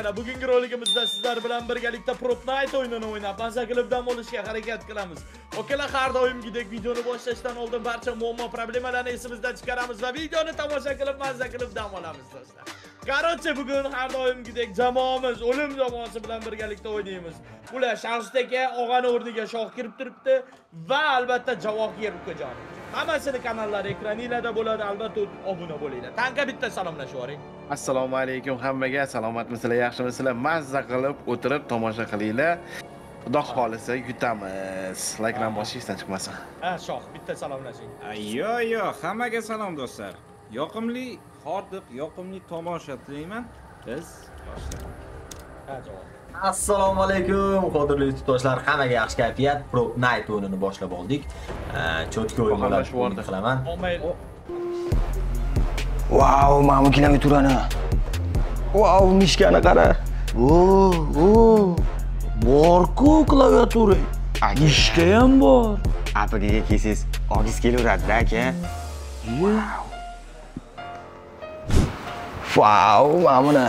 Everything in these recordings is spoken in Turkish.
xo'sh bugungi roligimizda sizlar bilan birgalikda prop night o'yinini o'ynab maza qilib dam olishga harakat qilamiz. Okalar har doimgidek videoni boshlashdan oldin barcha muammo problemalarni esimizdan chiqaramiz va videoni tomosha qilib maza qilib dam olamiz do'stlar. Короче, bugun har doimgidek jamoamiz o'lim jamoasi bilan birgalikda o'ynaymiz. Ular Shamsut aka og'ani o'rniga shoh kirib turibdi va albatta Javohir ukajon. Hammasini kanallari ekraninglarda bo'ladi, albatta obuna bo'linglar. Tanka bitta salomlashib yuboring. assalomu alaykum hammaga salomatmisizlar yaxshimisizlar mazza qilib o'tirib tomosha qilinglar xudo xohlasa yutamiz laykdan boshqa hech narsa chiqmasin Ha, shoh, bitta salomlashing. Yo yo, hammaga salom do'stlar. Yoqimli hordiq, yoqimli tomosha tilayman. Biz boshlaymiz. Assalomu alaykum qadrli yurtdoshlar hammaga yaxshi kayfiyat pro night o'yinini boshlab oldik cho'tka vordi. qilaman. Vau, mana bu klaviaturani. Vau, mishkani qara. O, o. Bor-ku klaviatura. Mishka ham bor. apiga kelsangiz olgis kelaveradida aka Vau, buni.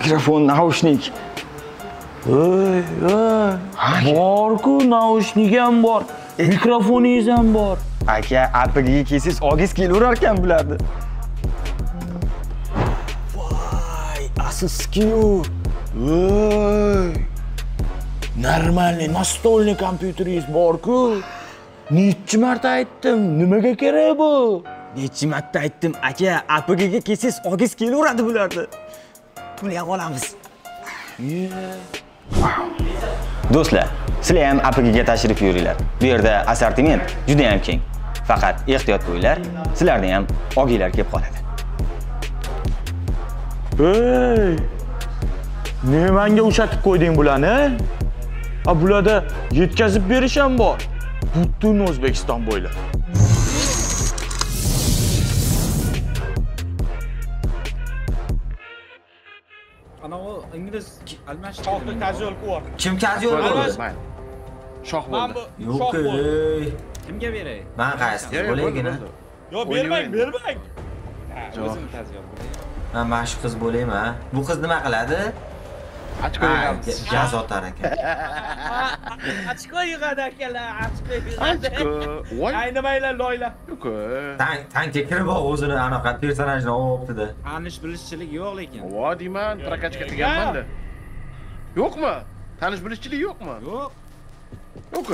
Mikrofon, naushnik. Ey, ey. Bor-ku, naushnik ham bor. Mikrofoningiz ham bor. aka apiga kelsangiz olgis kelaverar ekan bularni Voy, asizki-yu. Ey. Нормальный настольный kompyuteringiz bor-ku. Necha marta aytdim, nimaga kerak bu? Nechi marta aytdim aka apiga kelsangiz olgis kelaveradi bularni buni ham olamiz do'stlar sizlar ham apiga tashrif buyuringlar bu yerda assortiment juda ham keng faqat ehtiyot bo'linglar sizlarni ham oginglar kelib qoladi Ey! Nimanga ushatib qo'yding bularni? A bularda yetkazib berish ham bor. Butun O'zbekiston bo'ylab. u ingliz almash shohni casual quvor kim casual quvor shoh bo'ldi. Yo'q kimga beray? Men qaysi bo'laygina yo'q bermang bermang. O'zim casual bo'laman Men mashq qiz bo'layman bu qiz nima qiladi? Ochko yig'amiz gaz otar ekan Ochko yig'adi akalar, ochko yig'adi. ochko voy Aynimaylar loyla. tankga kirib olib o'zini anaqa personajni olibdida Tanish bilishchilik yo'q lekin. voy deyman prokatga teganmanda yo'qmi tanish bilishchilik yo'qmi Yo'q. yo'q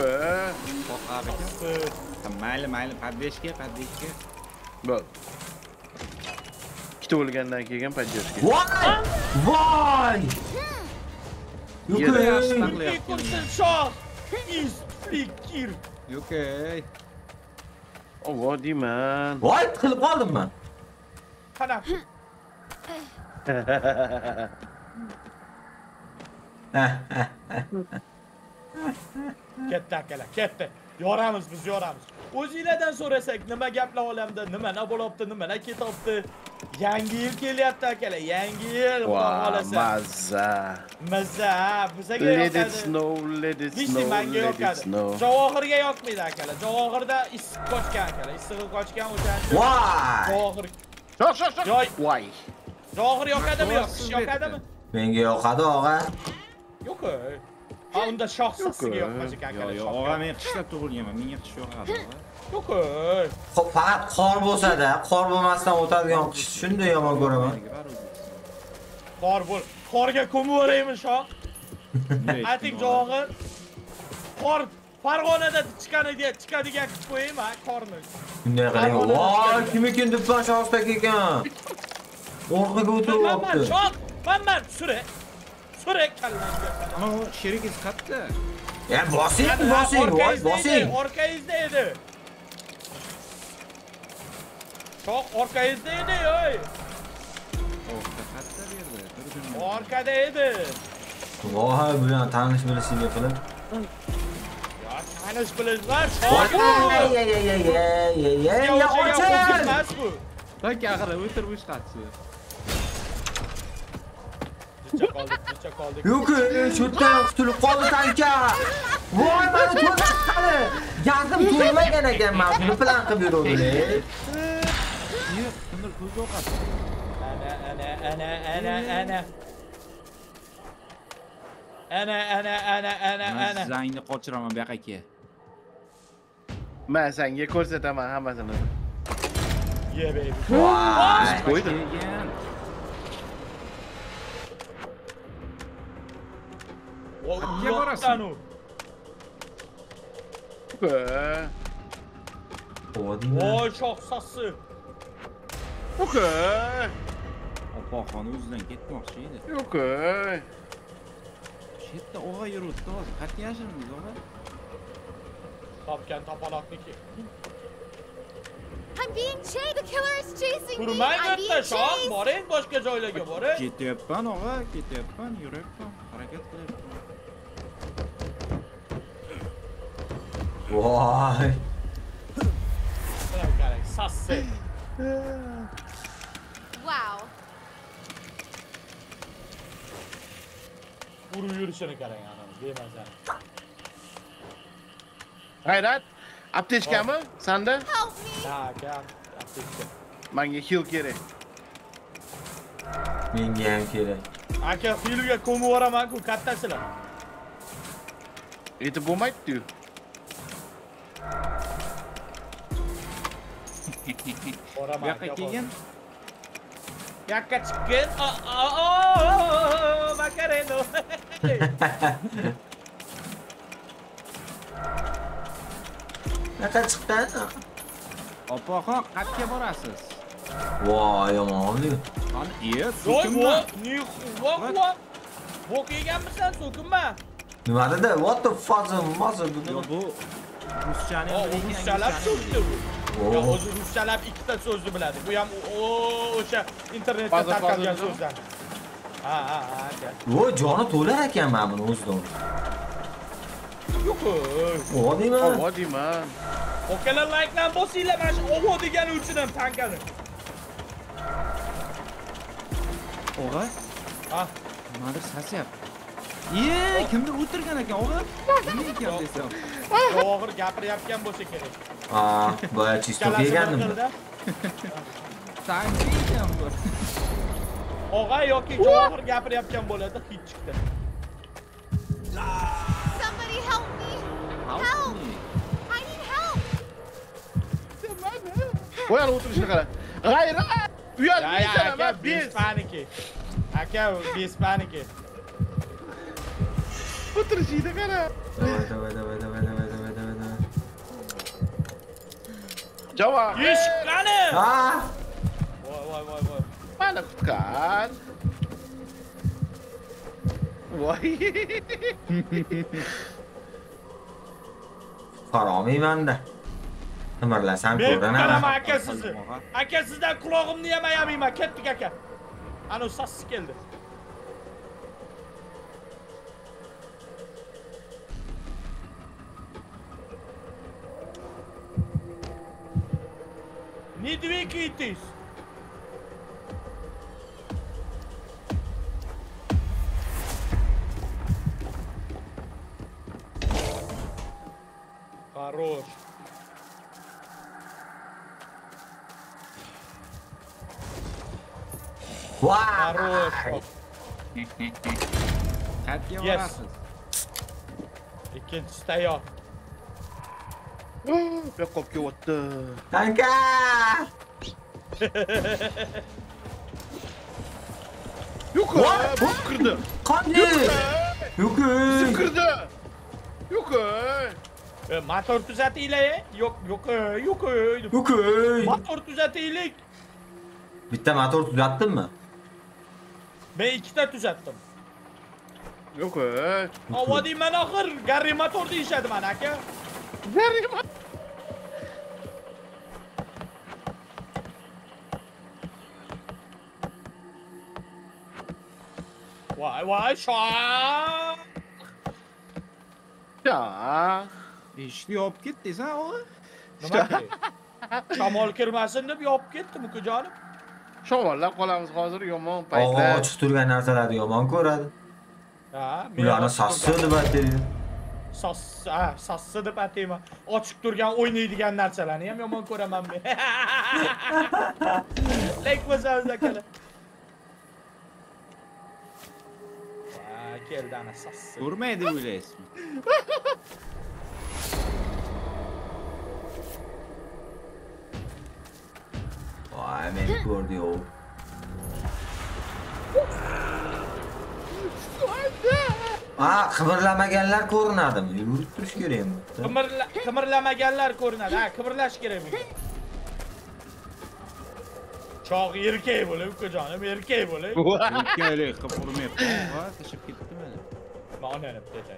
Qo'rqar ekan. Mayli, mayli, paddeshga, paddeshga. bo'ldi ikkita o'lgandan keyin поддержка voy voy yo'q Yedi ey. yaxshi Turkiy taqlayapti. kursin shoh. Is fikir. Yo'q ey. voy deyman voy tiqilib qoldimmi Qana. Ketdi akalar, ketdi. Yoramiz biz, yoramiz. O'zinglardan so'rasak, nima gaplar olamda, nima na bo'lyapti, nima na ketyapti. Yangi yil kelyapti akalar, yangi yil, xudo voy xolasa. mazza Maza, bizaga let it snow let it snow manga let it yoqadi. Javohirga yoqmaydi akalar. Javohirda issiq qochgan akalar. Issig'i qochgan voy Javohir, shoh shoh shoh voy Javohir yoqadimi, yo'q? Yoqadimi? menga yoqadi og'a Yo'q. Ha, unda shoh sissiga Yo'q. ekan Yo'q, og'am men qishda tug'ilganman. Menga qish yoqadi. Yo'q. Xo'p, faqat qor bo'lsa-da, qor bo'lmasdan o'tadigan qish shunday yomon ko'raman. Qor bo'l. Qorga ko'miveraymi shoh? Ayting Javohir. Qor Farg'onada chiqadigan chiqadigan qilib qo'yaymi, ha, qorni. Shunday qiling. Voy, kim ekan debman shohstak ekan. O'rniga o'tirib Manman, olibdi. shoh. Manman, sura. Sura kallamga. Ana u sherigingiz qayerda? Ya voy, Orqangizda bosing. edi, Orqangizda edi. Shoh orqangizda edi, oy. Bu yerda? Bir edi. Voy, bu bilan tanish bilishiga qilib. Ya tanish bilishlar, ey, Ya ya o'shaga oching! o'tirmas bu. Tak axir o'tirib ishqatchi. Qoldik. Yo'q, ey, shu yerdan qutulib qoldi tanka. Voy, mana to'lmas qani. Gazim to'lmagan ekan, men buni plan qilib yuruvdim. Yo'q, kimdir ko'zga o'qadi. Ana ana ana ana ana. Ana ana ana ana ana. zangni qochiraman bu yoqqa aka. Men senga ko'rsataman hammasini. Yeah baby. Voy. O Qayerga borasan? yo'qdan u. Okey. O deyman. Voy shoxsasi. Okey. Opaxon o'zidan ketmoqchi edi. Okey. Shu yerda og'a yuribdi hozir. Qancha yashirmiz og'a? Topgan topaloqniki. I'm being chased. The killer is chasing me. I'm being katta shoh, chased. boring boshqa joylarga boring. Ketyapman og'a, ketyapman, yuryapman, harakat qilyapman. Uai. Não, cara, saceta. Uau. Vurub yurishini qarang ana, bemazani. Hayrat, aptechkami oh. sanda? Ha, kam, aptechka. Menga heal kerak. Menga ham kerak. Aka, healga ko'mib yuboraman-ku, kattasilar. Yetib bo'lmaydi-ku. bu yoqqa keyin bu yoqqa chiqin makareno buyoqqa chiqqan opaxon qayerga borasiz voy yomon oldi ana e so'kinma nixuva bok yeganmisan so'kinma nima dedi what? the fuck bu ruschani ruschalab so'zdi bu. Ya Oh. o'zi ruschalab ikkita so'zni biladi. Bu ham o- o'sha internetda tarqalgan so'zdan. Ha, ha, ha, aka. Voy, joni to'lar ekan mana buni o'zidan. Yo'q. Avo deyman. Okalar like-dan bosinglar mana shu ovo degani uchun ham tankani. Og'a, Ha, nimadir sasyapti. Iye, kimdir o'tirgan ekan, og'a. Nima ekan desam. javohir gapiryapgan bo'lsa kerak. Boya chisto Kalasi bir kelgandim. xilda. Tanki ekan bu. Og'a yoki javohir gapiryapgan bo'ladi, hid chiqdi. Somebody help me. Help. I need help. Qo'yani o'tirishini qara. G'ayrat! Ya ya Uyalmaysan aka, biz. bespaniki. Aka, bespaniki. O'tirishingni qara. Давай, давай, давай, давай, давай, давай, давай, давай. Javob. Ish qani? Ha! Voy voy voy voy. Mana qutqar. Voy. Qarolmaymanda. Qimirlasam Men ko'rinaman. qaraman aka sizni. Og'a. Aka sizdan qulog'imni ham ayamayman, ketdik aka. Ana Не двигайтесь! Хорош. Хорош. At your yes. You can stay up. Borasiz? Ikkinchisi tayyor. Bu yoqqa olib kelyapti. Tanka! Yo'q, What? bu kirdi. Qanday? Yo'q, Yo'q. kirdi. Yo'q. E, motor tuzatinglar. Yo'q, yo'q, yo'q. Yo'q. Motor tuzatinglik. Bitta motor tuzatdimmi? Men ikkita tuzatdim. Yo'q. Avo deyman oxir, garri motor deyishadi mana aka. Zarima. Voy, voy, shoh. Ya. Ketdingiz, ha, og'a? Nima kerak? Shamol kirmasin deb yopib ketdim ukajonim. Shovollab qolamiz hozir yomon paytlar. ochiq turgan narsalarni yomon ko'radi. Ha, Ularni sassi deb ataydi. Sas, ha, sassa deb atayman. Ochiq turgan o'ynaydigan narsalarni ham yomon ko'raman men. Lek bo'lsangiz akalar. Ha, keldi ana sassa. Ko'rmaydi o'ylaysizmi? Voy, meni ko'rdi yo. Ha, qimirlamaganlar ko'rinadimi? Yurib turish kerakmi? Qimirla, qimirlamaganlar ko'rinadi. Ha, qimirlash kerak. Chog' erkak bo'lib, ukajonim erkak bo'lib. Erkaklik qilib urmayapti. Ha, tashib ketdi mana. Ma'nani bitta.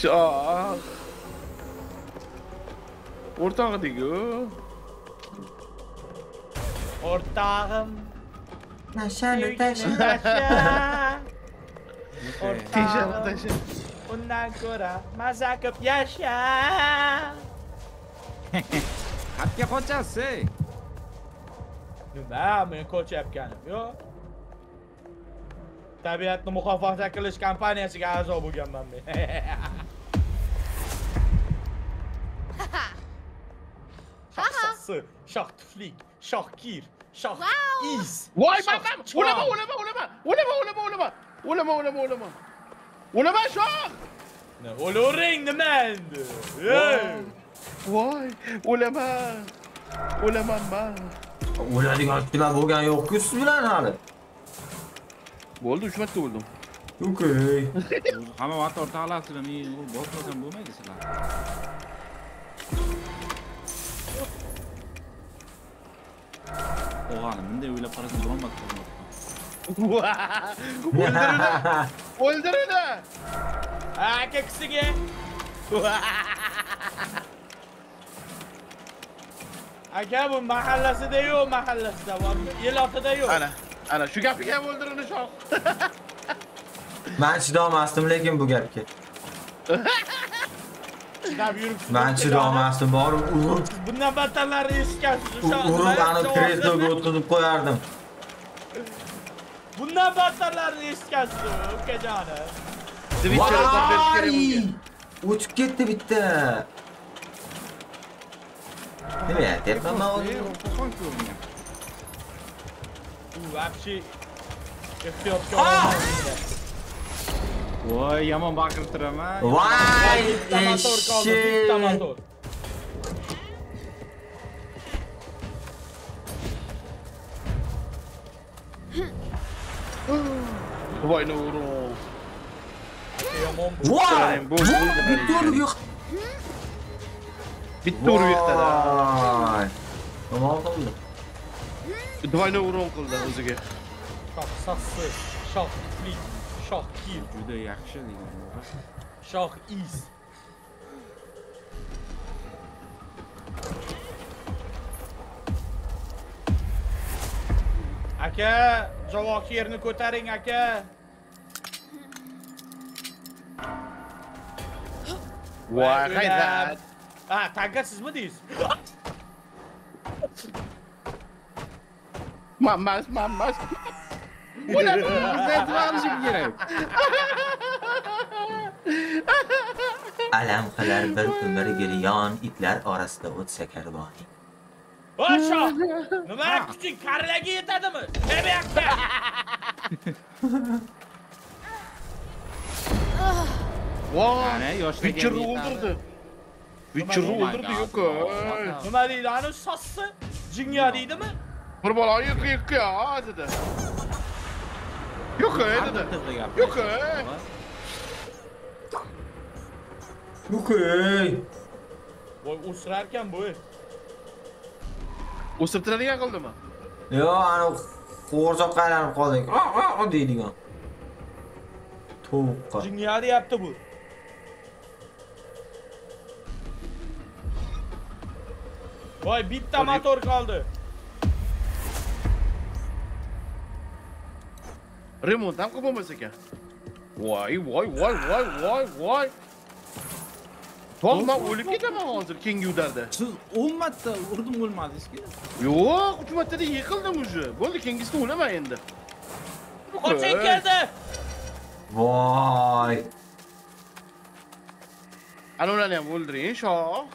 Shoh. O'rtog'idiku. O'rtog'im. Nashani tasha. Teshani O'rtog'im. Tasha. Undan ko'ra maza qilib yasha. Xatga qochasiz, ey. Nima men kochyapganim yo'q. Tabiatni muhofaza qilish kompaniyasiga a'zo bo'lganman men. Shoh shoh tuflik, shoh kir, shoh Wow. is. Voy, shoh mam, mam. chon. O'lama, o'lama, o'lama. O'lama, o'lama, o'lama. O'lama, o'lama, o'lama. O'lama, shoh. Ne O'lavering nima endi? Ey! Voy, o'lama. O'lamanman. O'ladigan nima bo'lgan yo'q-ku siz bilan hali. Bo'ldi, 3 marta o'ldim. Okey. Hamma vaqt o'rtoqlasizlar, men u bosmasam bo'lmaydi sizlar. O'g'anim, bunday o'ylab qarasam biron marta qilmayapti. O'ldirini. O'ldirini. Ha, kekisiga. Aka bu mahallasida yo'q, mahallasida bormi? Elotida yo'q. Ana, ana shu gapiga ham o'ldirini shoh. Men chidolmasdim lekin bu gapga. Men chidolmasdim, borib urib, Bundan battarlarini eshitgansiz. urib nima ani javob kresloga bermay- o'tkazib qo'yardim. Bundan batlarlarını iskəsin, qecanı. Twitter'da beş kere Vay! buldu. Uçuk gitti bitti. Değil mi ya? Deprem oldu. Bu vəbşi... Yapıyor ki Ah! Vay yaman bakırtırım ha. Vay Damator kaldı, eşi. damator. Eshit. motor. Voy, ne urum. Yomon bu. Voy! Bu- bu- Bitta urib yo'q. Bitta urib yiqdi-da. Voy! Yomon qildi. Двойной урон qildi o'ziga. Shoh sassiz, shoh tuflik, shoh kir, Juda yaxshi degan. shoh is. Aka, javokirni ko'taring aka. Voy, qayda? Ha, tanka sizmi deysiz? Mammas, mammas. Ular bizda e'tiborlashim kerak. Alam qilar bir umr giryon itlar orasida o'tsa karvoning. Ana, yoshlarga Witcher'ni ham yetadi. o'ldirdi. Witcher'ni Oh my o'ldirdi God. yo'q. Nima deydi? Ani sossi? Jinga deydimi? Bir bola yiq yiq ya dedi. Yo'q dedi. Yo'q. Okey. Voy, o'sirarkan bu. O'sirtiradigan qildimi? Yo, ana qo'rsoqqa aylanib a, deydigan. Tovuqqa. Jinga deyapti bu. Voy, bitta motor qoldi. Remont ham qilib bo'lmas ekan. Voy, voy, voy, voy, voy, voy. To'q, men o'lib ketaman hozir keyingi udarda. Siz 10 marta urdim o'lmadingiz-ku. Yo'q, 3 martada yiqildim уже. Bo'ldi, keyingisida o'laman endi. Koching keldi. Voy. Ana ularni ham o'ldiring, shoh.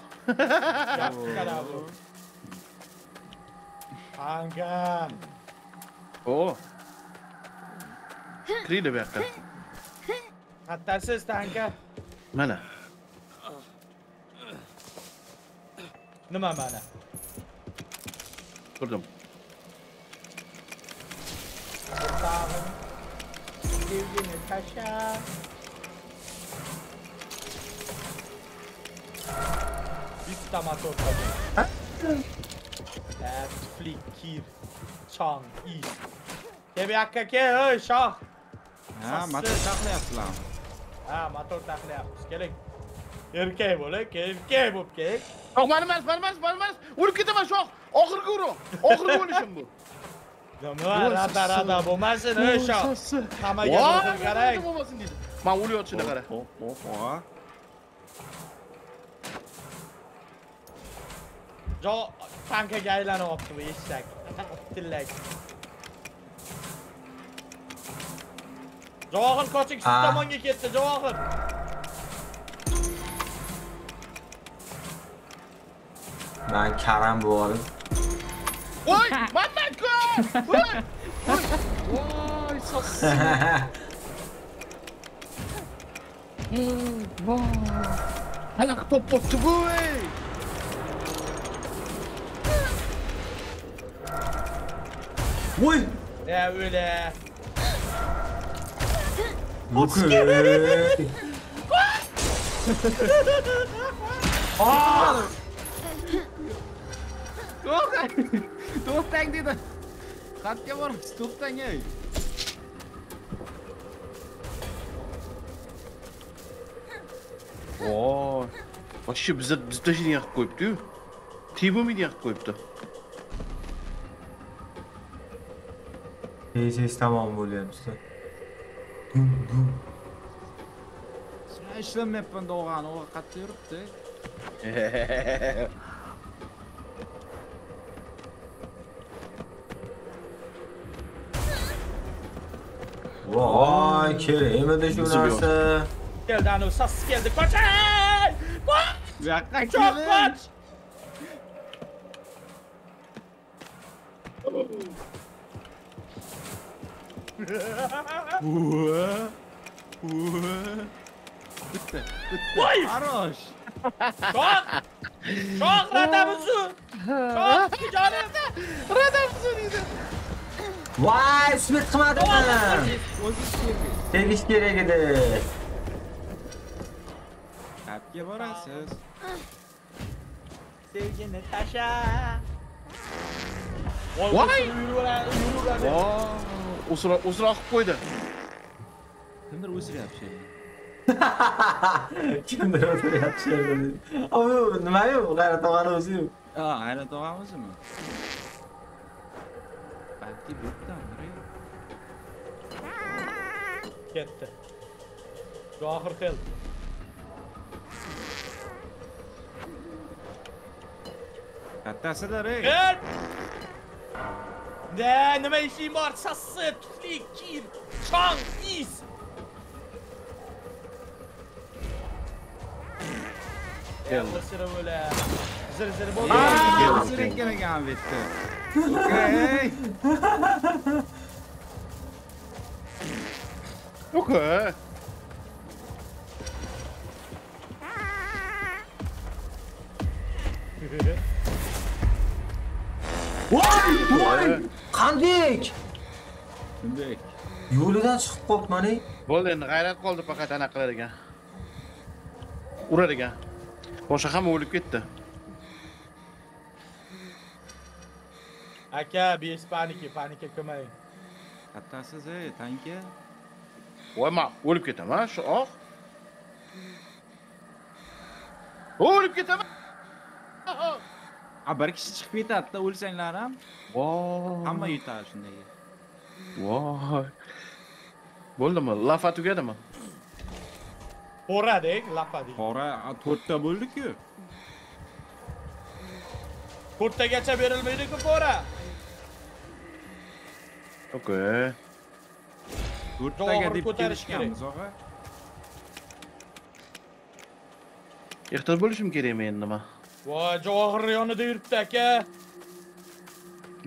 Kankam. O. Kirdi bu yoqqa. Xatarsiz tanka. Mana. Nima mana? Turdim. Tag'in. Sevgini tasha. Bitta motor qoldi. Lab, flick, kir, chong, is. Ke bu ey shoh. Ha, motor taqlayapsizlarmi? Ha, motor taqlayapmiz. Keling. Erkak bo'ling, erkak bo'lib keling. Yo'q, mani emas, mani emas, mani emas. O'lib ketaman, shoh. Oxirgi urug'. Oxirgi o'lishim bu. Nima rada rada bo'lmasin, shoh. Hammaga bo'lsin qarang. bo'lmasin deydi. Men o'layotishini qara. Jo tankaga aylanyapti bu eshak. Tillak. Javohir qoching Ah. tomonga ketdi, Javohir. Ben arada. Voy, manmanku! Voy! Voy! Voy, sos. Voy. Halaq top bo'pti bu. ey. Voy. Ya öyle. Yok To'xtang! To'xtang dedi. Xatga boramiz, to'xtang ey. Voy. Вообще bizni biz tashini yoqib qo'yibdi-yu. Tibumini yoqib qo'yibdi. Tez tez tamam bo'lyapti. Sen ishlamayapman dog'ani, o'g'a qattiq yuribdi. Shu Bizim yok. narsa? Geldi anu sas geldi. Koçay! Koç! Bu yoqqa Çok koç! Voy! Harosh. Çok! Çok radamızı! Çok canım! Radamızı dedi. voy smit qilmadim tegish kerak edi chapga borasiz sevgini tasha voy o'sroq o'sroq qilib qo'ydi kimdir o'siryapti kimdir o'siryapti nima yo'q g'ayrat og'ani o'zi. Ha, g'ayrat og'ani o'zimi Ha, aynan tog'amizmi? Balki bu yerdan Ketdi. Johir qil. Kattasilar ey. Gel! Ne, nima ishing bor? Sassi, tufli, kir, chong, is. Keldi sira böyle. Zir zir bo'ldi. Aa, o'siryapti ekan bu yerda. Okey. Okey. Voy, voy. Qandik? Shunday. Yo'lidan chiqib qolibman ey. Bo'ldi, endi g'ayrat qoldi faqat anaqa qilar ekan. Urar ekan. Boshqa hamma o'lib ketdi. Aka, bez paniki, panika qilmang. Kattasiz ey, tanka. Voy, men o'lib ketaman, shu oq. O'lib ketaman. A bir kishi chiqib ketadi-da, o'lsanglar ham Voy. hamma yutadi shunday. Voy. Bo'ldimi? Lafa tugadimi? Qo'radik, lapadik. Qora a, to'rtta bo'ldi-ku. To'rttagacha berilmaydi-ku qora. Okey. to'rttaga deb kelishganmiz og'a ehtiyot bo'lishim kerakmi endi nima voy javohir yonida yuribdi aka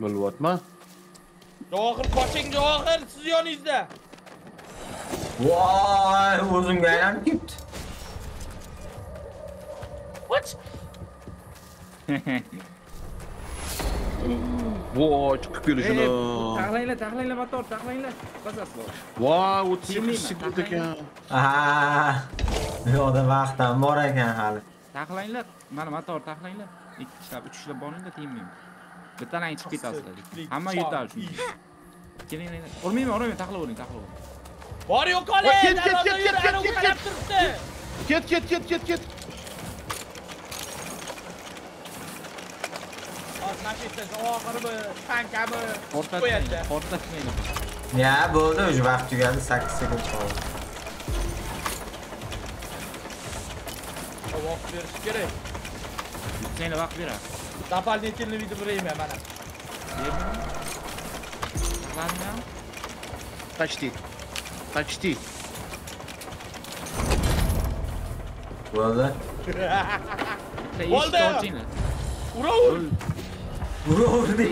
bo'lyapman javohir qoching javohir siz yoningizda voy o'zimga aylanib ketdi voy chiqib kelishini taxlanglar taxlanglar motor taxlanglar bazasi bor voy o'ttiz Jimmy, sakkiz sekund ekan aha. Bu yoqda vaqt ham bor ekan hali. Taxlanglar mana motor taxlanglar ikki ishlab uch ishlab boringlar tegmaymi bittalang chiqib ketasizlar hamma yutadi shunga kelinglar urmayman urmayman taxlavering taxlavering bor yo'qoling Voy, ket, ket, darvoza ket, yur ket, anavi ket, qarab ket. turibdi ket ket ket ket ket hozir nashidda javohirmi tankami qo'yadi portlatmanglar portlatmanglar ya bo'ldi уже vaqt tugadi sakkiz sekund qoldi vaqt berish kerak yutsanglar vaqt beradi дополнительный видео время mana taxladinglarmi почти почти bo'ldi bitta Bo'ldi. eshikni ochinglar Uraverdi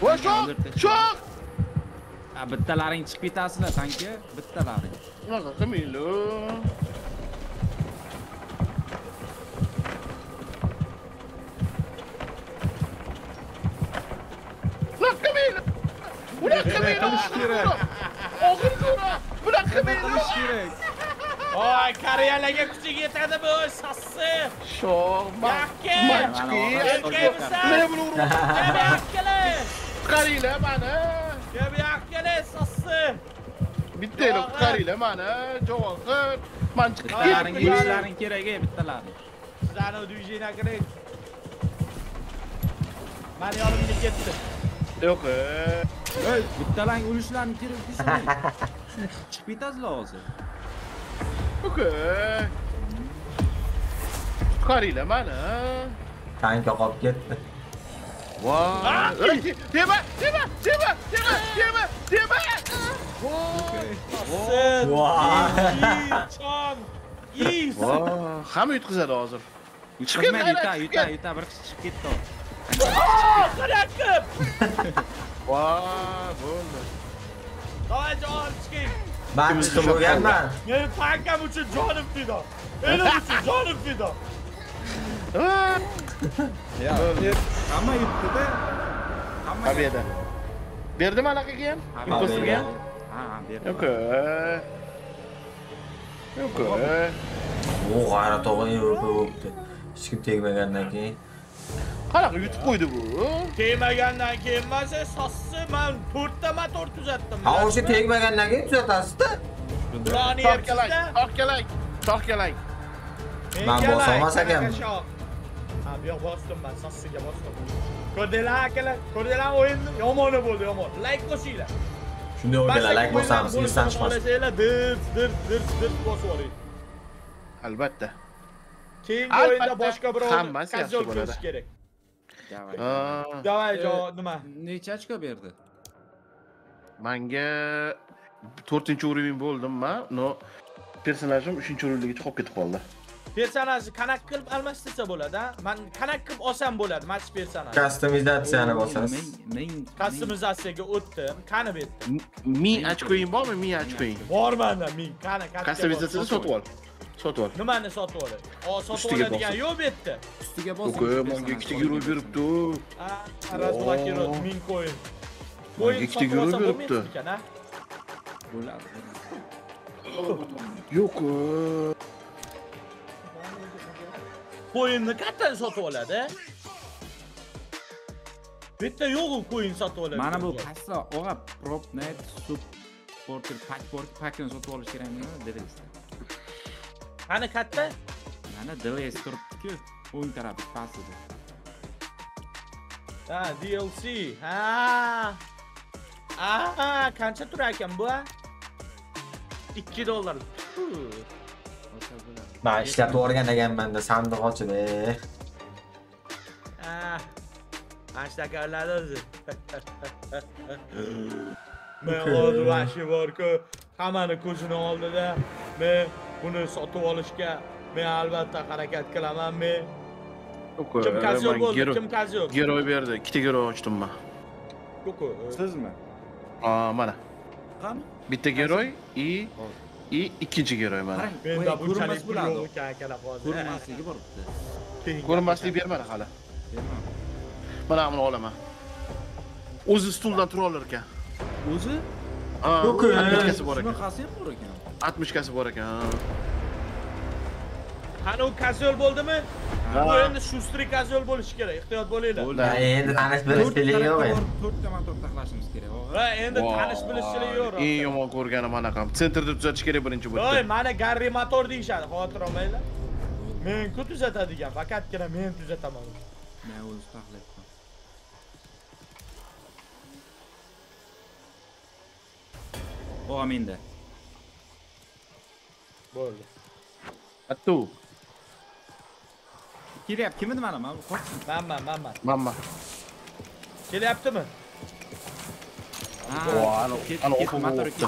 voy shoh shoh Ha, bittalaring chiqib ketasizlar tanka bittalaring unaqa qilmanglar unaqa qilmanglar unaqa qilmanglar og'ir Ой, koreyalarga kuchi yetadimi o'y sassi yakka chiqaringlar mani kelib yakkala sassi bittanglar qutqaringlar mani javob qil man chiqib ketdim ishlaring kerak ey bittalaring sizlarni dvijeniya kerak mani yonimga ketdi yo'q ey bittalang ulushlaring kerak chiqib ketasizlar hozir okay. Qaranglar mana. Tanka qolib ketdi. Voy! Dema, dema, Wow. dema, dema, dema. Voy! Voy! Voy! Hamma yutqizadi hozir. Chiqib ketdi. Yuta, yuta, yuta, bir kishi chiqib ketdi. Qaraqib! Voy, bo'ldi. Davay, javob. Barcha ko'rganman. Men pankam uchun jonim fido. Elim uchun jonim fido. Ya, hamma yutdi-da. Hamma Победа. Berdim alaqaga ham? Impostorga ham? Ha, berdim. Yo'q. Yo'q. Bu g'ara to'g'ri Yevropa bo'libdi. Hech kim tegmagandan keyin qanaqa yutib qo'ydi bu Tegmagandan keyin man sen sassi man to'rtta motor tuzatdim ha o'sha tegmagandan keyin tuzatasizda Bularni torkalang yebsizda torkalang torkalang Man bosolmas ekanman. Ha, bu yoq bosdim man, sassiga bosdim. Ko'rdinglar akalar? Ko'rdinglar o'yinni? Yomoni bo'ldi, yomon. Like bosinglar. shunday o'ynalar like bosamiz esdan chiqmasin Olasizlar, dir dir dir dir bosib oling. albatta Keyingi o'yinda boshqa birovni kazol ko'rish kerak. Dawaj. A, Dawaj, o, numa. Nehtiyoj ko'p berdi. Menga 4-o'rinni bo'ldim men, no personajim 3-o'rinligicha qolib ketib qoldi. Personajni kanak qilib almashtirsa bo'ladi-a? Men kanak qilib olsam bo'ladi, match personaj. Customizatsiyani bosasiz. Men customizatsiyaga o'tdim, qani bu yerda? 1000 ochkoying bormi? 1000 ochkoying. Bor menda 1000, qani customizatsiyani sotib ol. Sotib ol Nimani sotib olay? O, sotib oladigan bosib. yo'q bu yerda. ustiga uka bosing manga ikkita giro beribdi razblokировать ming coin. Coin ikkita olsa beribdi. bo'ladi yo'q Coinni qayerdan sotib oladi? Bu yerda yo'q u coin sotib oladi. mana bu kassa og'a propnet sub porter pak pakni sotib olish kerakmi dedingizda Qani katta? mana dls turibdiku o'ng tarafi pastida Ha, DLC. Ha. Ah, qancha turar ekan bu? 2 dollar. Man ishlatib yuborgan ekanmanda sandiq ochib. Mana shunaqa bo'ladi o'zi. Men hozir vashi bor-ku, hammani ko'zini oldida men buni sotib olishga men albatta harakat qilaman men. Kim kazyol bo'ldi? Kim kazyol? Geroy berdi. Ikkita geroy ochdim men. Yo'q-ku. Sizmi? Ha, mana. Bitta geroy i i ikkinchi geroy mana. Menda bunchalik pul bo'ladi. yo'q ekan akalar hozir. Ko'rinmasligi bor bitta. Ko'rinmaslik bermadi hali. Mana buni olaman. O'zi stuldan tura olar ekan. O'zi? Ha, Yo'q, 60 bor ekan. Shunaqasi ham bor ekan. 60 kasi bor ekan. Qani u kazyol bo'ldimi? Bu endi shustri kazyol bo'lishi kerak. Ehtiyot bo'linglar. Bo'ldi. Ha, endi tanish bilishchilik yo'q endi. To'rtta motor taxlashimiz kerak. Va endi tanish bilishchilik yo'q. Eng yomon ko'rganim anaqa. Sentrda tuzatish kerak birinchi Voy, bo'ldi. mana Garri motor deyishadi, xavotir olmanglar. Men-ku tuzatadigan, faqatgina men tuzataman. Men o'zi taxlayapman. O menda. Bo'ldi. Attu. Kelyapti, kim edi mana? Men qochdim. Manman, manman. Mamma. Kelyaptimi? Ana- ana ketdi. Vo.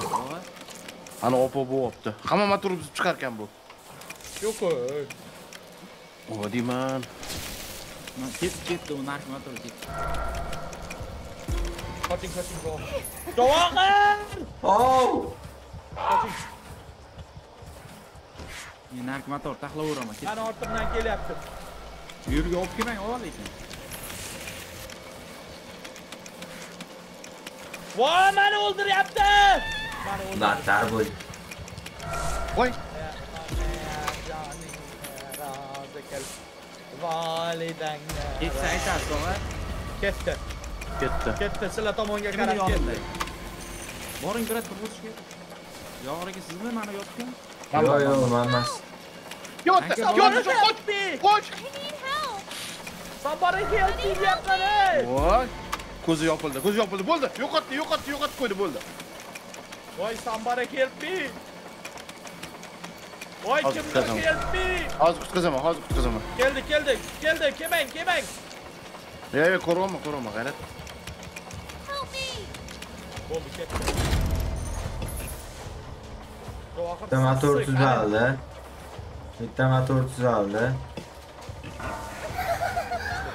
Ana opa bo'pti. Hamma motor buzib chiqar ekan bu. Yo'q-ku. O deyman. Men ketdi, ketdi, u narx motor ketdi. Qoching, qoching, qoching. Javohir! Oh! Qoching. Men narx motor taxlayveraman. Mana ortimdan kelyapti. Yurga olib kelmang, ol lekin. Voy, meni o'ldiryapti! Battar bo'l. Voy. Volidangni. Ketsa aytasiz, og'a. Ketdi. Ketdi. Ketdi, sizlar tomonga qarab ketdi. Boring bir turg'izishga. Yog'riga sizmi mana yotgan? Yo'q, yo'q, man emas. Yotdi. Anka Yotdi. Somebody Qoch. help me! Qoch. I need help. Somebody help me deyapman, ey! Voy. Ko'zi yopildi. Ko'zi yopildi. Bo'ldi. Yo'qotdi, yo'qotdi, yo'qotib qo'ydi, bo'ldi. Voy, somebody help me! Voy, Hozir kimdir help me! Hozir qutqazaman, hozir qutqazaman. Keldi, keldi, keldi, kelmang, kelmang! Yo'q, yo'q, ko'rolma, ko'rolma, g'ayrat. Help me. Bo'ldi, ketdi. Javohir, Bitta motor siz- tuzaldi. Bitta motor tuzaldi.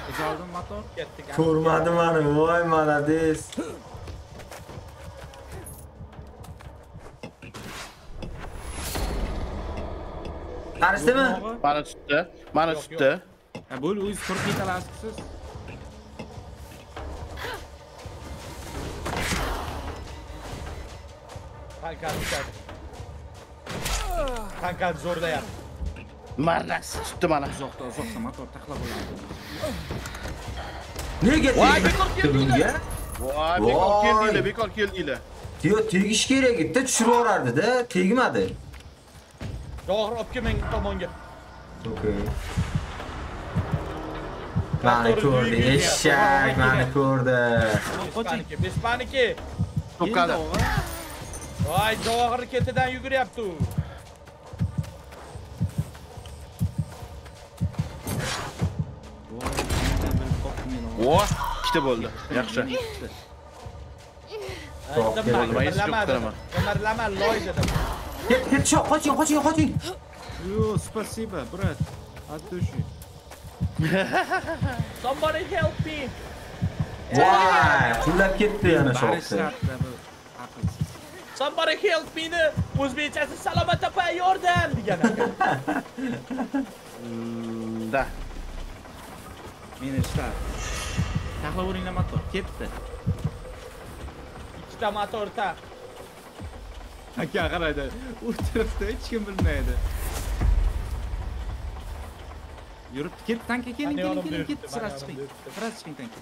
Tuzaldim motor. Ketdi, ketdi. Ko'rmadi mani. Voy, malades. Qarishdimi? Mana tutdi. Mana Yo'q, tutdi. Ha, bo'l o'zi turib ketalarsiz siz. Tankani ushadi. Tankani zo'rlayapti. Marras tutdi mana. Uzoqda uzoqda motor taxlab qo'yadi. Nega Voy, tegdi bekor bunga? Voy, bekor keldinglar, bekor keldinglar. Yo, tegish kerak edi, tushirib yuborardi-da, tegmadi. Javohir olib kelmang tomonga. Okey. Mani ko'rdi, eshak mani ko'rdi. Bespaniki. To'pqadi. Voy, Javohir ketidan yuguryapti u. Voy, ikkita bo'ldi. Yaxshi. To'p Aytdim keldi. man, Mayis yo'q, qilaman. qilaman. Qimirlaman, loy dedim. Ket, ket, shoh, qoching, qoching, qoching. Yo, спасибо, брат. От души. Somebody help me. Voy, qulab ketdi yana Bari shohni. shartda bu aqlsiz. Somebody help me ni o'zbekchasi salomat opa yordam degan ekan. Da. Meni shtat. taxlab o'ringlar motor ketdi. Ikkita motorda aka qaraydi. O'tiribdi hech kim bilmaydi. Yuribdi ketdi tanka keling keling keling ketdi. sirasi chiqing sirasi chiqing tanka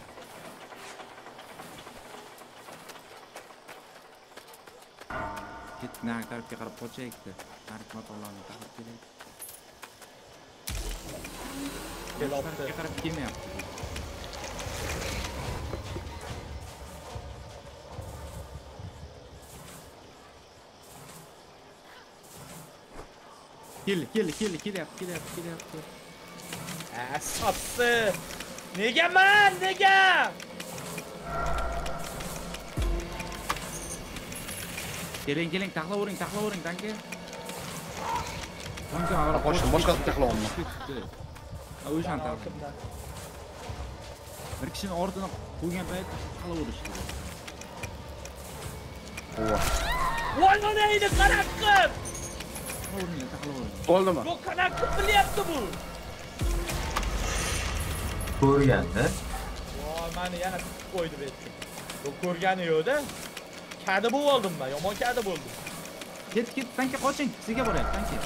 ketdik nari tarafga qarab qochyapti tarif motorlarni taqib kelayapti tarafga qarab kelmayapti. Kill, kill, kill, kill yap, kill yap, kill yap. Asabsi. Nega man? Nega? Keling, keling, taxlavering, taxlavering, tanki. Tanki, boshqa boshqa taxlayapman. O'shan tarafdan. Bir kishini ortidan qo'ygan payt taxlaverish kerak. Voy, nima deydi, qarab qil. Taxlavering, taxlavering. Bo'ldimi? bu qanaqqib bilyapti bu Ko'rganda. voy mani yana tutib qo'ydi bu yerga. bu ko'rgani yo'qda kadi bo'lib oldim man yomon kadi bo'ldim Ket, ket, tanka qoching. Sizga boryapti, tanka.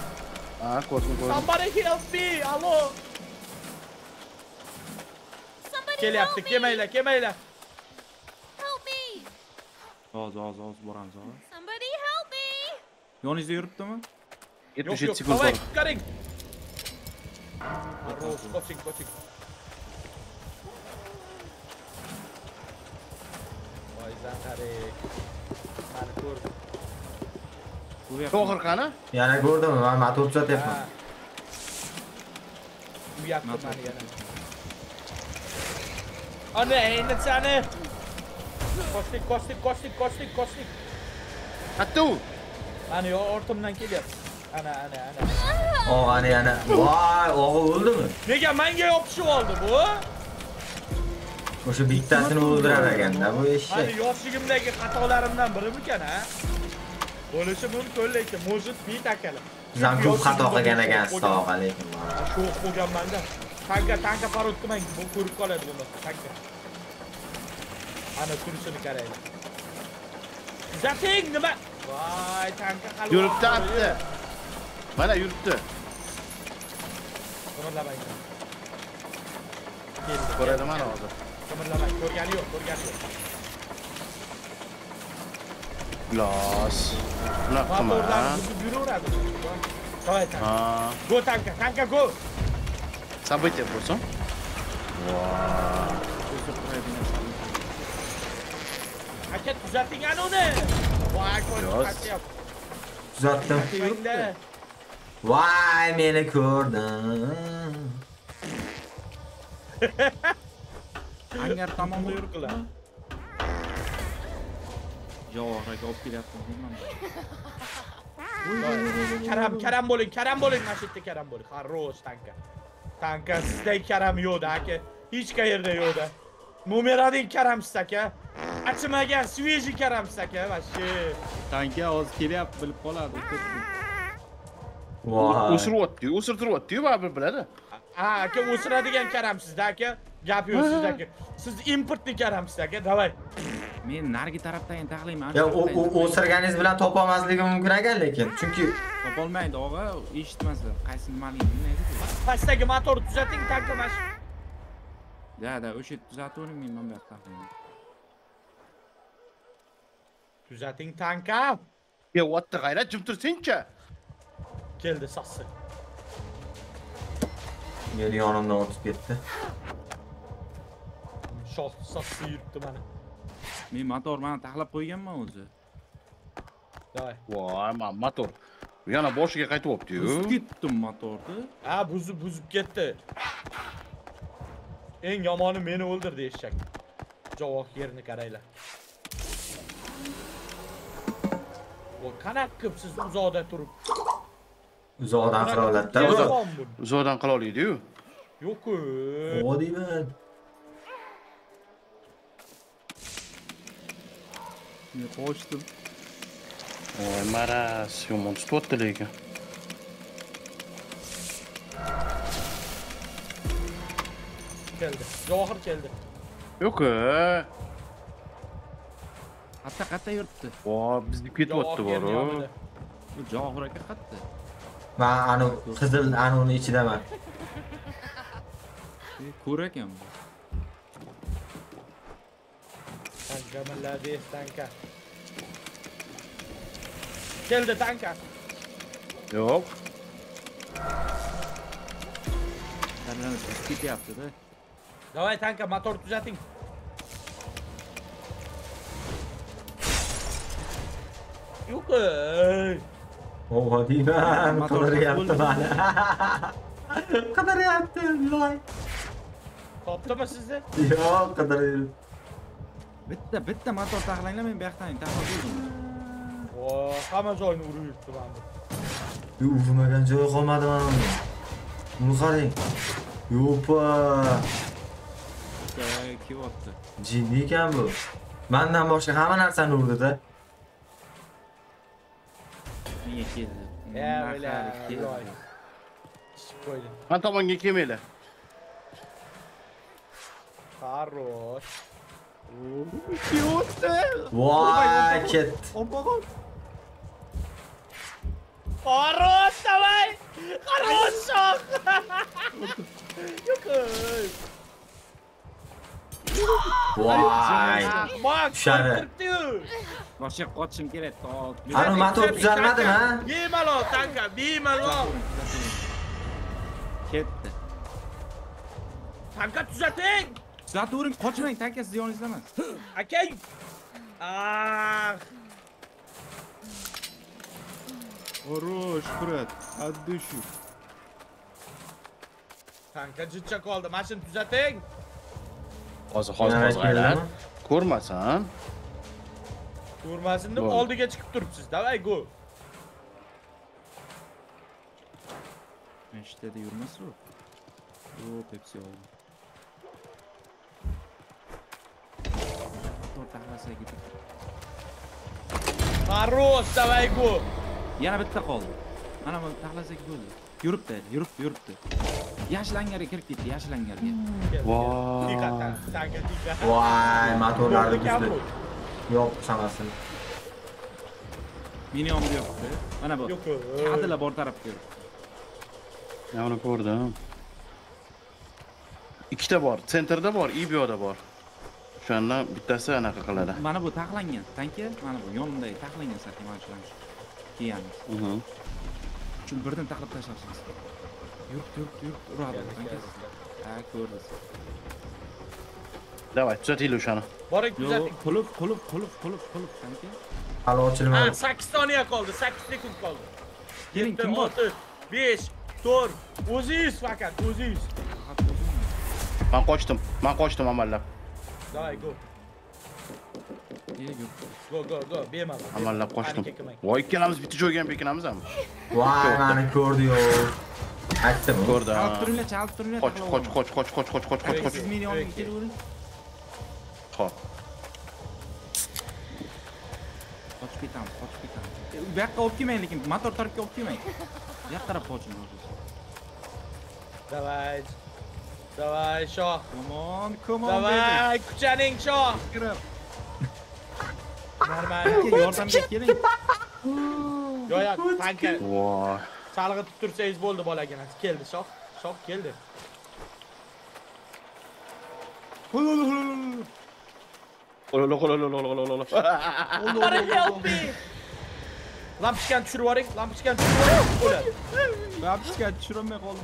Ha, ko'rdim, ko'rdim. somebody help me allo Somebody kelyapti help me. kelmanglar kelmanglar Help me. Oz, oz, oz boramiz, oz. Somebody help me. Yoningizda yuribdimi? Yok Yetmiş yok yetisi kavay var. karın. Arroz koçik koçik. Vay sen karın. Ben kurdum. تو آخر خانه؟ یعنی گردم من معطوب شد تفن Uyak da ben yanım. Anne indir seni. Koştuk koştuk koştuk koştuk koştuk. Ortamdan geliyor. ana ana ana Og'ani yana. Voy, og'i o'ldimi? nega manga yopishib oldi bu O'sha bittasini o'ldirar ekanda bu mani eshak. yoshligimdagi xatolarimdan birimikan ha bo'lishi mumkin lekin может быть akalar Siz ham ko'p xato qilgan ekansiz, tog'a lekin. sho'x bo'lganmanda tanka tanka parod qilmang bu ko'rib qoladi buni tanka ana turishini qaranglar zating nima voy tanka hali Yuribdi, apti. Bana yürüttü. Kıvırlamayın. Geldi. Koradıma ne oldu? Kıvırlamayın. Kor geliyor, kor geliyor. Las. Unaktım ha. Oradan yürü oradan. Kavay tanka. Go tanka, tanka go. Sen bu ite bursun. Haket düzelttin yani onu. Vay koy. Düzelttim. Düzelttim. Vay melek orada. Hangar tamam kula. Yo, rega olib kelyapmiz, bilmayman. Karam, karam bo'ling, karam bo'ling, mana shu yerda karam bo'ling. Xarosh tanka. Tanka sizda karam yo'qda, aka. Hech qayerda yo'qda. Numerading karamsiz aka. Achimagan, sveji karamsiz aka, vashi. Tanka hozir kelyapti, bilib qoladi, ko'p Voy. O'siryapti, o'sirtiryapti-yu, baribir biladi. ha aka o'siradigan karamsizda aka gap yo'q sizda aka siz importni karamsiz aka давай Men narigi tarafdan taxlayman. Ya u u- o'sirganingiz bilan topolmasligi mumkin ekan lekin. Chunki topolmaydi og'a, eshitmasa qaysi nimaligini bilmaydi. pastdagi motorni tuzating tanka mana shu Da, da, o'sha tuzatavering men mana bu yoqda taxlayman. tuzating tanka Ye, o'tdi g'ayrat jim tursang-chi. Geldi sassı. Geliyor onun da ortası gitti. Şol sassı yürüttü beni. Men motor mana taxlab qo'yganman o'zi. Davay. Voy, man motor. Yana boshiga qaytyapti-yu. Buzib ketdim motorni. Ha, buzib buzib ketdi. Eng yomoni meni o'ldirdi eshak. Javoq yerini qaranglar. O qanaqqib siz uzoqda turib Uzoqdan qila oladida. Uzoqdan qila oladi-yu. yo'q-ku O deyman. Men qochdim. Voy, maras, yomon tutyapti lekin. keldi johir keldi Yo'q-ku. Qatta qatta yuribdi. Voy, bizni ketyapti boru. Johir aka qatta. Men anu qizil anuni ichidaman. Ko'r ekan bu. tanka молодец tanka keldi tanka Yo'q. Darlanib chiqib ketyapti-da. давай tanka motor tuzating yo'q ey. Oha değil mi? Bu kadarı yaptım hala. Bu kadarı yaptım. Vay. Koptu mu sizde? Yok kadarı. Bitti bitti motor taklaynlamayın bir yaktayın. Takla duydum. Oo, hemen zoyunu vuruyordu lan. Bir ufamadan joy koymadım anam. Bunu karayın. Yopa. Kim attı? Cinliyken bu. Benden başka hemen her sen vurdu da. mãozinha aqui. É, na olha, cara a manguinha aqui, Milha. Carro. Cute! Watch it! Arrocha, vai! Arrocha! Eu canso! Why? Mark, boshqa qochishim kerak to Ana motor tuzalmadimi, ha? Bemalol, tanka, bemalol. ketdi Tanka tuzating. tuzatavering qochmang taka siz yoningizda emas Akang. Ah, Хорош, брат, от души. tanka jicha qoldi. Mana shuni tuzating. Hozir hozir Yana hozir aylan. keldimi? Vurmasın değil mi? Doğru. Oldiga çıkıp durup siz. Davay go. Meşte de yürümesi yok. Oo Pepsi oldu. Tortahlasa gidip. Maros davay go. Yana bitta qoldi. Mana bu tahlasaga bo'ldi. Yuribdi, yuribdi, yuribdi. Yashil angarga kirib ketdi, yashil angarga. Voy, motorlarni buzdi. Yo'q, samasin. Meni yonimda yo'qdi. Mana bu. Kadila bor tarafga yuribdi. Men uni ko'rdim. Ikkita bor, sentrda bor, IBOda bor. O'shandan bittasi anaqa qiladi. Mana bu taxlangan tanka, mana bu yonimdagi taxlangan sahiy mana shu. Kiyamiz. Mhm. Shuni birdan taxlab tashlashimiz. Yuribdi, yuribdi, yuribdi, uradi. Ha, ko'rdingiz. Давай, tuzating o'shani. Boring tuzating. Qulf, qulf, qulf, qulf, qulf qancha? Hali ochilmadi. Ha, 8 soniya qoldi, 8 sekund qoldi. Keling, kim bor? 5, 4, o'zingiz faqat, o'zingiz. Men qochdim. Men qochdim amallab. Давай, go. Go, go, go, bemalol. Amallab qochdim. Voy, ikkalamiz bitta joyga ham ham. Voy, meni ko'rdi yo. Aytdim. Ko'rdi. Alib turinglar, alib turinglar. Qoch, qoch, qoch, qoch, qoch, qoch, qoch, qoch. Siz meni olib kelaverin. Hop. Qochib ketamiz, qochib ketamiz. Bu yoqqa olib kelmang, lekin motor tarafga olib kelmang. Bu yoq tarafga qoching. Davay. Davay, shoh. Come on, come on. Davay, kuchaning shoh. Kirib. Normal. Tanka yordamga keling. Yo, yo, tanka. Voy. Chalg'itib tursangiz bo'ldi bolagina. Keldi shoh. Shoh keldi. Olo olo olo olo olo olo olo. Para help me. Lampışken çürü varık, lampışken çürü varık. Lampışken çürümek oğlum.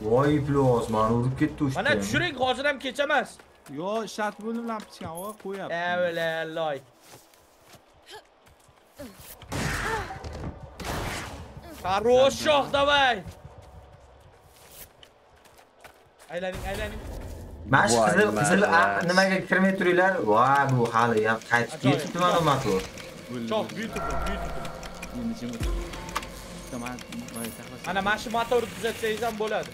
Vay plos, man urup gitti uçtu. Bana çürük hazırım geçemez. Yo şart bölüm lampışken o koy yap. Evle lay. Хорош, давай. Eylenin, eylenin. mana shu qizil qizil nimaga kirmay turinglar va bu hali qaytib ketibdi mana matu ana mana shu motorni tuzatsangiz ham bo'ladi.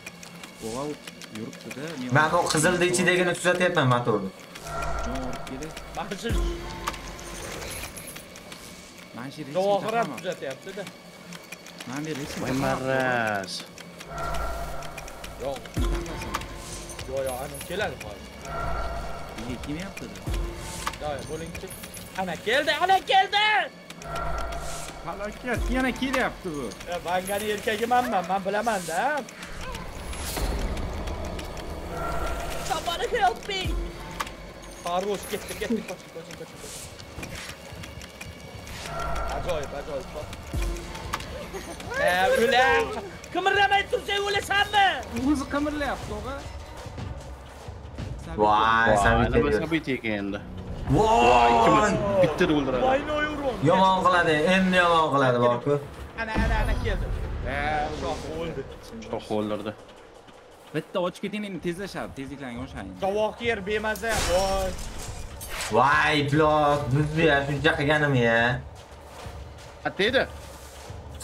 Yuribdida man u qizilni ichidagini tuzatyapman motorni. Mana shu Doğru tuzatyapti-da. Mana bu reis Marras. Yo'q. Ja, ja, einer Keller var. İyi kim yaptı? Ya ya böyle gidecek. Ana geldi, ana geldi. Halakat yana kil yaptı bu. Ya ben gani erkeğim ama ben ben bilemem de. Somebody help me. Farvoş gitti, gitti, kaçın, kaçın, kaçın, kaçın. Acayip, acayip bak. Ee, öyle. Kımırlamayın Tursey, öyle sen mi? Hızı kımırla yaptı oğa. Nima edi. sabit ekan endi. Voy, ikimiz Voy! bitta o'ldiradi. Voy. Yomon qiladi, endi yomon qiladi borku. Ana, ana, ana keldi. Shoh o'ldi. Shoh o'ldirdi. Bitta ochib keting, endi tezlashadi, tezliklarga oshadi. Javoq yer bemaza. Voy. Voy, plos, bizni ya shuncha qilganim ya. Qatta edi?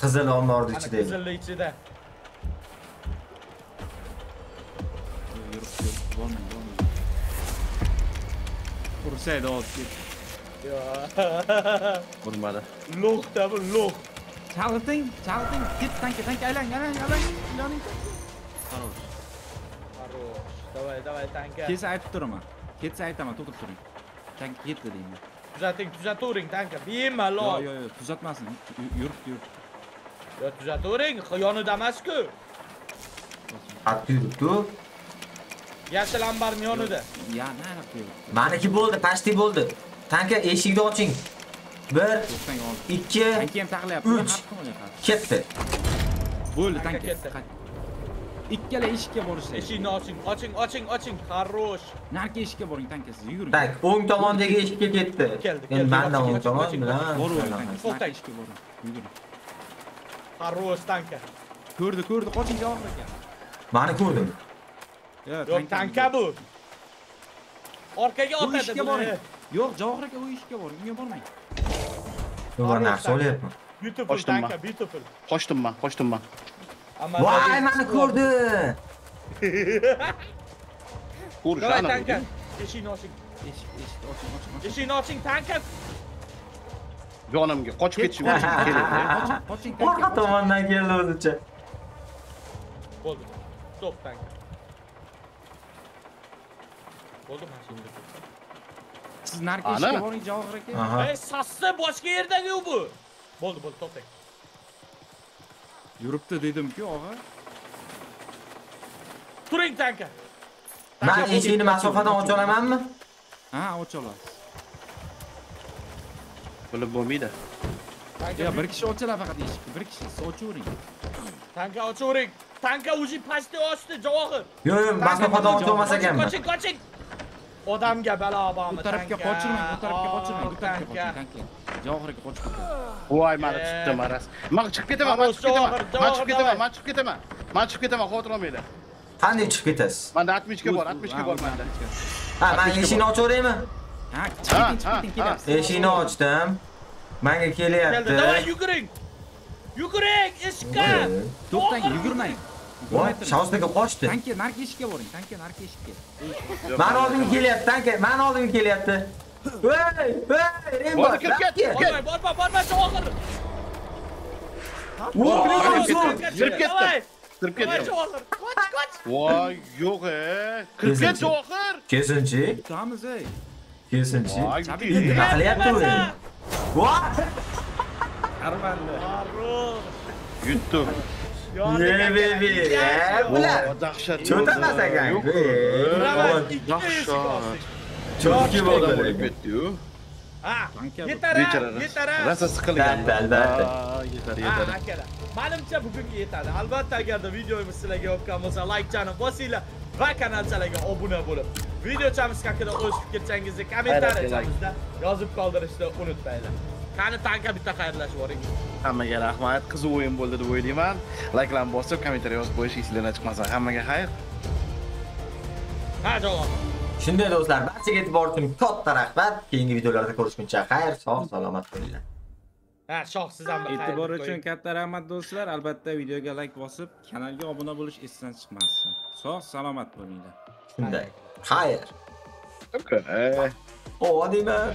Qizil omborni ichida edi. qizilli ichida. Yurib, yurib, bo'lmaydi, bo'lmaydi. Ursaydi, olib ket. Yo. Urmadi. Lo'qda bu lo'q. Chalg'iting, chalg'iting. Ket, tanka, tanka, aylang, aylang, aylang. Iloning. Xarosh. Хорош. Давай, давай tanka. Ketsa aytib turaman. Ketsa aytaman, to'xtab turing. Tanka ketdi deyman. Tuzating, tuzatavering tanka. Bemalol. Yo, yo, yo, tuzatmasin. Yu- Yuribdi, yuribdi. Yo, tuzatavering. Yonida emas-ku. Qattiq yuribdi. Yashil ambarning yonida. Ya, nariroqda yuribdi. Maniki bo'ldi, pashti bo'ldi. Tanka eshikni oching. 1 To'xtang, ol. 2 Tanka ham o'lyapti. ketdi. Bo'ldi, Tanka ketdi. Ikkala eshikka borishdi. Eshikni oching, oching, oching, oching. Хорош. Narki eshikka boring, tanka siz yuguring. Tak, o'ng tomondagi eshikka ketdi. Endi mendan o'ng tomon bilan. To'xtang. Eshikka boring. Yuguring. Хорош tanka. Ko'rdi, ko'rdi, qoching aka. Mani ko'rdim. Yo, Yo'q, tanka bu. Orqaga Bu otadi eshikka buni. boring. Yo'q, javob aka, u eshikka boring. Unga bormang. To'g'ri narsa olyapman. Beautiful Qochdim tanka, beautiful. Qochdim man, qochdim. Amma Voy, mani ko'rdi. Ko'rish aniq tanka. Eshikni oching. Eshik, eshik, oching, oching. Eshikni oching tanka. Yonimga qochib ketish uchun kerak. Qoching, qoching, Orqa tomondan keldi o'zicha. Bo'ldi. Stop tanka. Bo'ldi mashina. Siz narki Ana. eshikka boring, javob aka. Aha. Ey, sassi boshqa yerdagi u bu. Bo'ldi, bo'ldi, to'xtang. Yuribdi dedim-ku, og'a. Turing tanka. Men eshikni masofadan ocha olamanmi? Ha, ocha olasiz. Bilib bo'lmaydi. Ya bir kishi ochiladi faqat eshikni, bir kishi siz ochavering. tanka ochavering. Tanka uji pastda ochdi, javohir. Yo'q, yo'q, masofadan ocha olmas ekanman. Qoching, qoching. Odamga balo bormi? Bu tarafga qochirmang, bu tarafga qochirmang, bu Oh, tarafga qoching, tanka. Javohir aka qochib ketdi. Voy, mana chiqdi maras. Men chiqib ketaman, men chiqib ketaman. Men chiqib ketaman, men chiqib ketaman. Men chiqib ketaman, xavotir olmanglar. Qanday chiqib ketasiz? Manda 60 ga bor, 60 ga bor menda. Ha, men eshikni ochaveraymi? Ha, chiqing, Ha, chiqing, ha, kelyapsiz. Eshikni ochdim. Menga Keldi, davay kelyapti. yuguring. Yuguring, eshikka. To'xtang, yugurmang. Voy, Shahzodaga qochdi. Tanka, narki eshikka boring, tanka, narki eshikka. Men oldimga kelyapti, tanka. Men oldimga kelyapti. Voy, voy, Rembo. Bordi, kirib ket, kirib ket. Borma, borma, borma, javohir. Voy, Davay, zo'r. tanka, Kirib ketdim. davay. Kirib Davay, ketdim. javohir. Qoch, qoch. Voy, yo'q e. Kirib ket Kezinchi. Johir. Kesinchi, Tutamiz, ey. kesinchi. Voy, Chabi, yutdi. Nima qilyapti u? Voy, Armanda. Farruh. Baby. Ya, bular. Eshik ochdik. Cho'tki bo'ldi. bo'lib ketdi-yu. Ha, yetar, yetar. ha. Rosa siqilgan. Albatta, Yetar, yetar. Menimcha bugunga yetadi. Albatta agarda videomiz sizlarga yoqqan bo'lsa, like chani bosinglar va kanalchalarga obuna bo'lib, videochamiz haqida o'z fikringizni kommentariyamizda yozib qoldirishni unutmanglar. Qani tanka bitta xayrlashib yuboring. Hammaga rahmat. Qiziq o'yin bo'ldi deb o'ylayman. Likelarni bosib, kommentariy yozib qo'yish esingizdan chiqmasa. Hammaga xayr. Ha, javob. Shunday do'stlar, barchaga e'tibor uchun katta rahmat. Keyingi videolarda ko'rishguncha xayr, sog' salomat bo'linglar. Ha, shoh siz ham E'tibor uchun katta rahmat do'stlar. Albatta videoga like bosib, kanalga obuna bo'lish esdan chiqmasin. Sog' salomat bo'linglar. Shunday. Xayr. Okay. O, deyman.